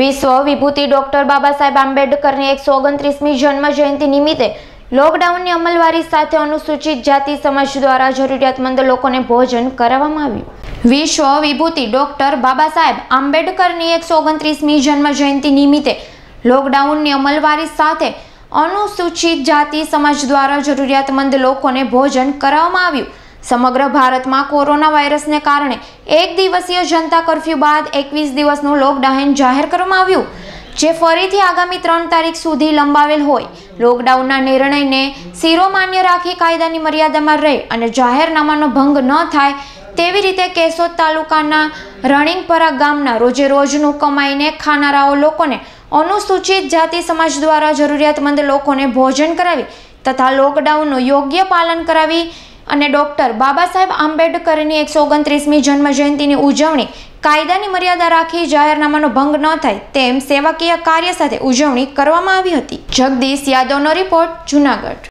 વિશ્વ વિભૂતિ ડોક્ટર બાબા સાહેબ આંબેડકરની એકસો ઓગણત્રીસમી જન્મ જયંતિ નિમિત્તે લોકડાઉનની અમલવારી સાથે અનુસૂચિત જાતિ સમાજ દ્વારા જરૂરિયાતમંદ લોકોને ભોજન કરાવવામાં આવ્યું. વિશ્વ વિભૂતિ ડોક્ટર બાબા સાહેબ આંબેડકરની એકસો ઓગણત્રીસમી જન્મ જયંતિ નિમિત્તે લોકડાઉનની અમલવારી સાથે અનુસૂચિત જાતિ સમાજ દ્વારા જરૂરિયાતમંદ લોકોને ભોજન કરાવવામાં આવ્યું. સમગ્ર ભારતમાં કોરોના વાયરસને કારણે એક દિવસીય જનતા કર્ફ્યુ બાદ એકવીસ દિવસનું લોકડાઉન જાહેર કરવામાં આવ્યું, જે ફરીથી આગામી ત્રણ તારીખ સુધી લંબાવેલ હોય. લોકડાઉનના નિર્ણયને શિરોમાન્ય રાખી કાયદાની મર્યાદામાં રહે અને જાહેરનામાનો ભંગ ન થાય તેવી રીતે કેશોદ તાલુકાના રણિંગપરા ગામના રોજે રોજનું કમાઈને ખાનારાઓ લોકોને અનુસૂચિત જાતિ સમાજ દ્વારા જરૂરિયાતમંદ લોકોને ભોજન કરાવી તથા લોકડાઉનનું યોગ્ય પાલન કરાવી અને ડૉક્ટર બાબા સાહેબ આંબેડકરની એકસો ઓગણત્રીસમી જન્મજયંતિની ઉજવણી કાયદાની મર્યાદા રાખી જાહેરનામાનો ભંગ ન થાય તેમ સેવાકીય કાર્ય સાથે ઉજવણી કરવામાં આવી હતી. જગદીશ યાદવનો રિપોર્ટ જુનાગઢ.